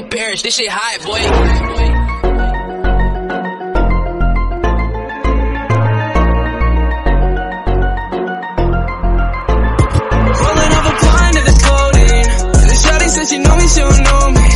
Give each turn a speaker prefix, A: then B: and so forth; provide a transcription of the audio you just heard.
A: your parents. This shit high, boy. Rolling up a blind to the coding. The shawty says she know me, she don't know me.